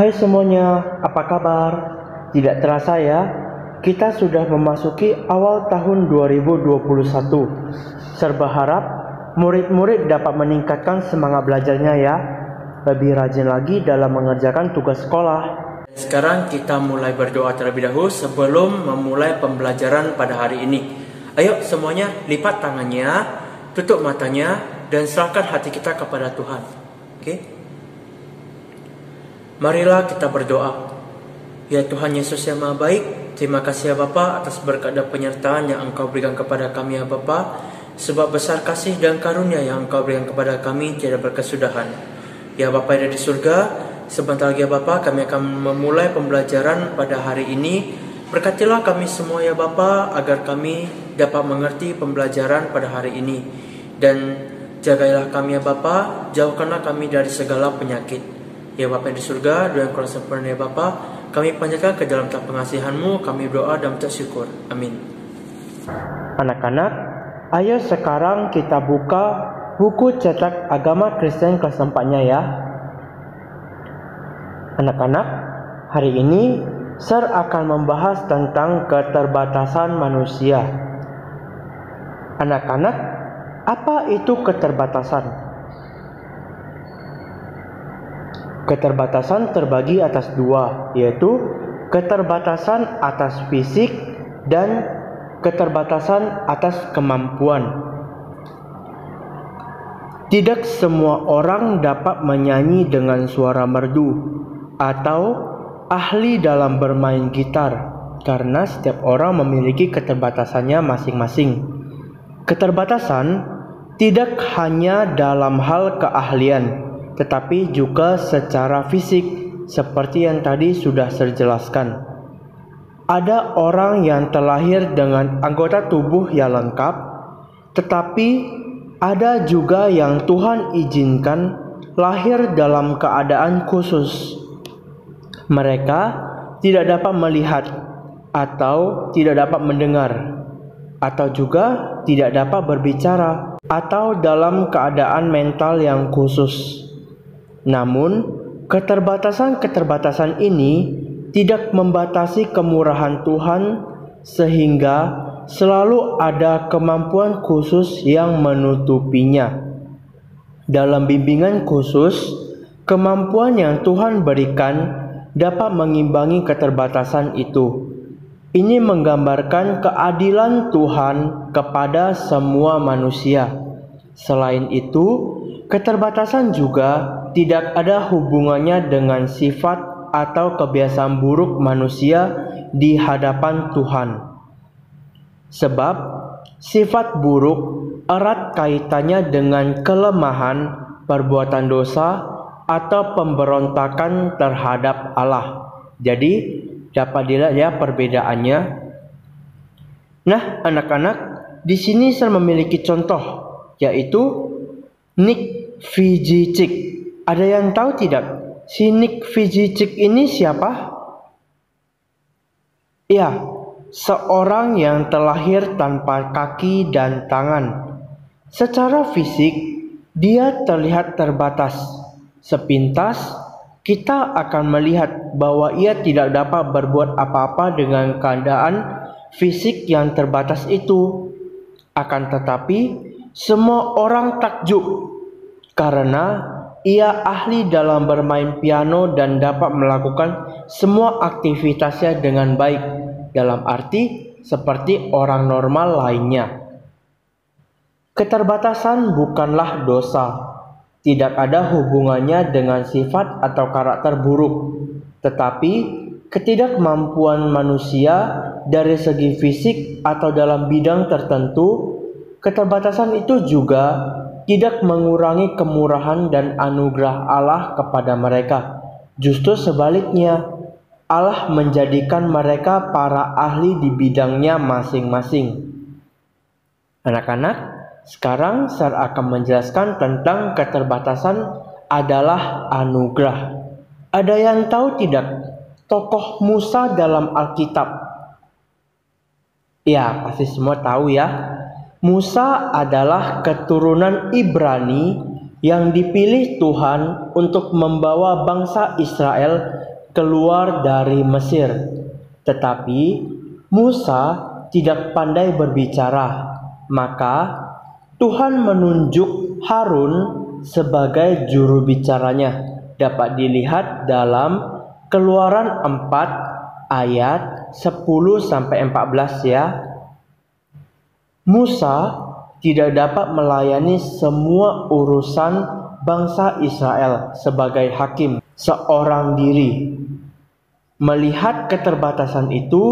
Hai semuanya, apa kabar? Tidak terasa ya, kita sudah memasuki awal tahun 2021. Serba harap murid-murid dapat meningkatkan semangat belajarnya ya. Lebih rajin lagi dalam mengerjakan tugas sekolah. Sekarang kita mulai berdoa terlebih dahulu sebelum memulai pembelajaran pada hari ini. Ayo semuanya lipat tangannya, tutup matanya, dan serahkan hati kita kepada Tuhan. Oke? Okay? Marilah kita berdoa. Ya Tuhan Yesus yang Maha Baik, terima kasih ya Bapa atas berkat dan penyertaan yang Engkau berikan kepada kami ya Bapa. Sebab besar kasih dan karunia yang Engkau berikan kepada kami tidak berkesudahan. Ya Bapa yang ada di surga, sebentar lagi ya Bapa kami akan memulai pembelajaran pada hari ini. Berkatilah kami semua ya Bapa agar kami dapat mengerti pembelajaran pada hari ini. Dan jagailah kami ya Bapa, jauhkanlah kami dari segala penyakit. Ya Bapa di surga, doa yang kurang sempurna ya Bapa, kami panjatkan ke dalam tak pengasihanmu, kami berdoa dan bersyukur. Amin. Anak-anak, ayo sekarang kita buka buku cetak agama Kristen kelas 4-nya ya. Anak-anak, hari ini Sir akan membahas tentang keterbatasan manusia. Anak-anak, apa itu keterbatasan? Keterbatasan terbagi atas dua, yaitu keterbatasan atas fisik dan keterbatasan atas kemampuan. Tidak semua orang dapat menyanyi dengan suara merdu atau ahli dalam bermain gitar karena setiap orang memiliki keterbatasannya masing-masing. Keterbatasan tidak hanya dalam hal keahlian, tetapi juga secara fisik seperti yang tadi sudah saya jelaskan. Ada orang yang terlahir dengan anggota tubuh yang lengkap, tetapi ada juga yang Tuhan izinkan lahir dalam keadaan khusus. Mereka tidak dapat melihat atau tidak dapat mendengar atau juga tidak dapat berbicara atau dalam keadaan mental yang khusus. Namun, keterbatasan-keterbatasan ini tidak membatasi kemurahan Tuhan sehingga selalu ada kemampuan khusus yang menutupinya. Dalam bimbingan khusus, kemampuan yang Tuhan berikan dapat mengimbangi keterbatasan itu. Ini menggambarkan keadilan Tuhan kepada semua manusia. Selain itu, keterbatasan juga tidak ada hubungannya dengan sifat atau kebiasaan buruk manusia di hadapan Tuhan. Sebab sifat buruk erat kaitannya dengan kelemahan, perbuatan dosa, atau pemberontakan terhadap Allah. Jadi dapat dilihat ya perbedaannya. Nah, anak-anak, di sini saya memiliki contoh yaitu Nick Vujicic ada yang tahu tidak? Si Nick Vujicic ini siapa? Ya, seorang yang terlahir tanpa kaki dan tangan. Secara fisik, dia terlihat terbatas. Sepintas, kita akan melihat bahwa ia tidak dapat berbuat apa-apa dengan keadaan fisik yang terbatas itu. Akan tetapi, semua orang takjub karena ia ahli dalam bermain piano dan dapat melakukan semua aktivitasnya dengan baik, dalam arti seperti orang normal lainnya. Keterbatasan bukanlah dosa, tidak ada hubungannya dengan sifat atau karakter buruk, tetapi ketidakmampuan manusia dari segi fisik atau dalam bidang tertentu. Keterbatasan itu juga tidak mengurangi kemurahan dan anugerah Allah kepada mereka. Justru sebaliknya, Allah menjadikan mereka para ahli di bidangnya masing-masing. Anak-anak, sekarang saya akan menjelaskan tentang keterbatasan adalah anugerah. Ada yang tahu tidak tokoh Musa dalam Alkitab? Ya, pasti semua tahu ya. Musa adalah keturunan Ibrani yang dipilih Tuhan untuk membawa bangsa Israel keluar dari Mesir. Tetapi Musa tidak pandai berbicara, maka Tuhan menunjuk Harun sebagai juru bicaranya. Dapat dilihat dalam Keluaran 4 ayat 10 sampai 14 ya. Musa tidak dapat melayani semua urusan bangsa Israel sebagai hakim seorang diri. Melihat keterbatasan itu,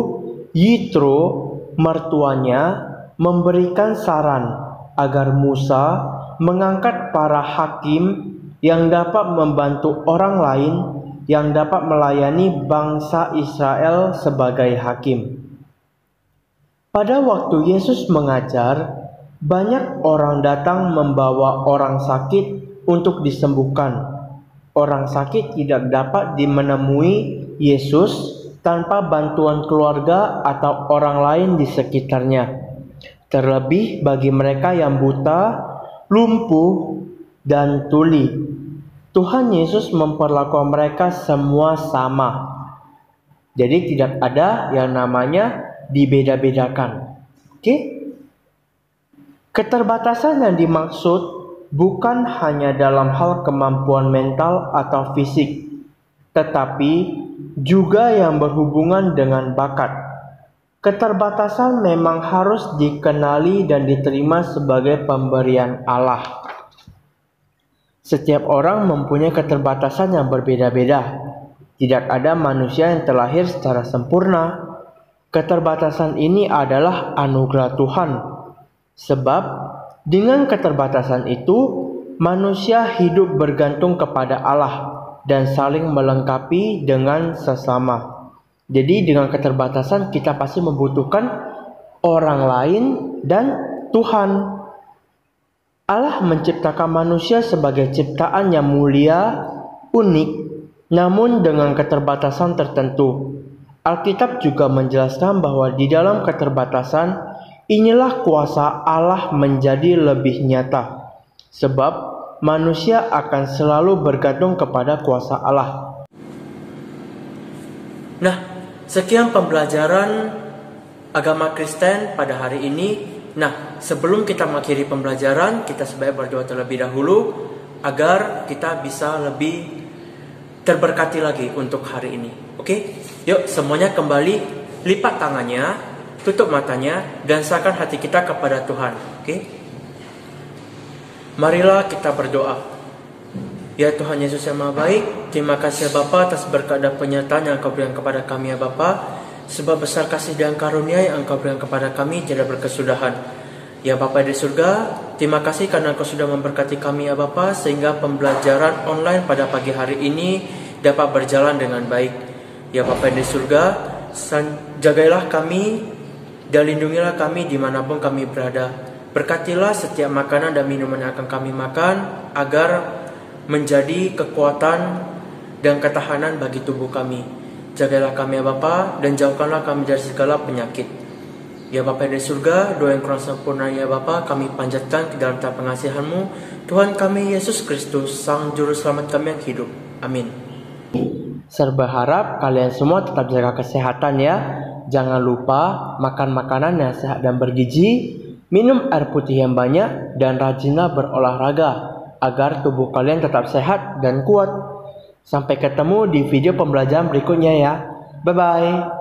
Yitro mertuanya memberikan saran agar Musa mengangkat para hakim yang dapat membantu orang lain yang dapat melayani bangsa Israel sebagai hakim. Pada waktu Yesus mengajar, banyak orang datang membawa orang sakit untuk disembuhkan. Orang sakit tidak dapat dimenemui Yesus tanpa bantuan keluarga atau orang lain di sekitarnya. Terlebih bagi mereka yang buta, lumpuh, dan tuli Tuhan Yesus memperlakukan mereka semua sama. Jadi tidak ada yang namanya dibeda-bedakan. Oke? Keterbatasan yang dimaksud bukan hanya dalam hal kemampuan mental atau fisik, tetapi juga yang berhubungan dengan bakat. Keterbatasan memang harus dikenali dan diterima sebagai pemberian Allah. Setiap orang mempunyai keterbatasan yang berbeda-beda. Tidak ada manusia yang terlahir secara sempurna. Keterbatasan ini adalah anugerah Tuhan. Sebab dengan keterbatasan itu manusia hidup bergantung kepada Allah dan saling melengkapi dengan sesama. Jadi dengan keterbatasan kita pasti membutuhkan orang lain dan Tuhan. Allah menciptakan manusia sebagai ciptaan yang mulia, unik, namun dengan keterbatasan tertentu. Alkitab juga menjelaskan bahwa di dalam keterbatasan inilah kuasa Allah menjadi lebih nyata. Sebab manusia akan selalu bergantung kepada kuasa Allah. Nah, sekian pembelajaran agama Kristen pada hari ini. Nah, sebelum kita mengakhiri pembelajaran, kita sebaiknya berdoa terlebih dahulu agar kita bisa lebih terberkati lagi untuk hari ini. Oke? Yuk, semuanya kembali lipat tangannya, tutup matanya dan serahkan hati kita kepada Tuhan. Oke? Marilah kita berdoa. Ya Tuhan Yesus yang Maha Baik, terima kasih ya Bapa atas berkat dan penyertaan yang Kau berikan kepada kami ya Bapa. Sebab besar kasih dan karunia yang engkau berikan kepada kami tidak berkesudahan. Ya Bapa di surga, terima kasih karena engkau sudah memberkati kami ya Bapa sehingga pembelajaran online pada pagi hari ini dapat berjalan dengan baik. Ya Bapa di surga, jagailah kami dan lindungilah kami di mana pun kami berada. Berkatilah setiap makanan dan minuman yang akan kami makan agar menjadi kekuatan dan ketahanan bagi tubuh kami. Jagalah kami ya Bapa dan jauhkanlah kami dari segala penyakit. Ya Bapa di surga, doa yang kurang sempurna ya Bapa, kami panjatkan ke dalam tak pengasihanmu. Tuhan kami Yesus Kristus, Sang Juru Selamat kami yang hidup. Amin. Serba harap kalian semua tetap jaga kesehatan ya. Jangan lupa makan makanan yang sehat dan bergizi, minum air putih yang banyak, dan rajinlah berolahraga agar tubuh kalian tetap sehat dan kuat. Sampai ketemu di video pembelajaran berikutnya ya. Bye bye.